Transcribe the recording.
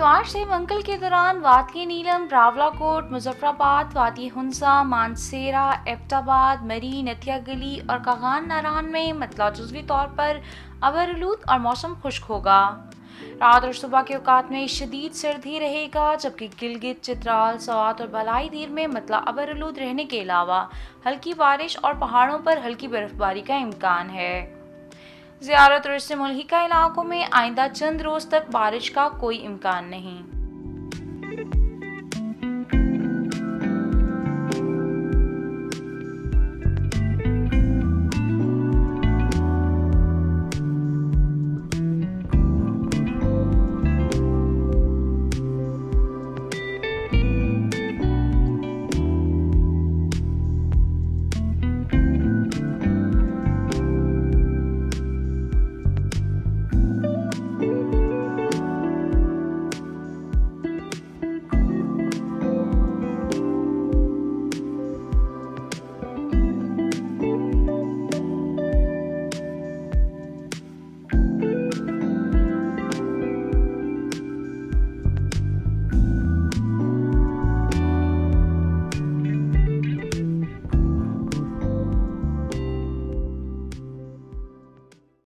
इतवार से मंगल के दौरान वादी नीलम, रावलाकोट, मुजफ्फराबाद, वादी हंसा, मानसेरा, एबटाबाद, मरी नतिया गली और कागान नारान में मतला जुजवी तौर पर अबरलूद और मौसम खुश्क होगा। रात और सुबह के अवकात में शदीद सर्दी रहेगा, जबकि गिलगित, चित्राल, सवात और बलाई दीर में मतला अबरलूद रहने के अलावा हल्की बारिश और पहाड़ों पर हल्की बर्फबारी का इम्कान है। ज़्यारत और इससे का इलाकों में आइंदा चंद रोज़ तक बारिश का कोई इम्कान नहीं।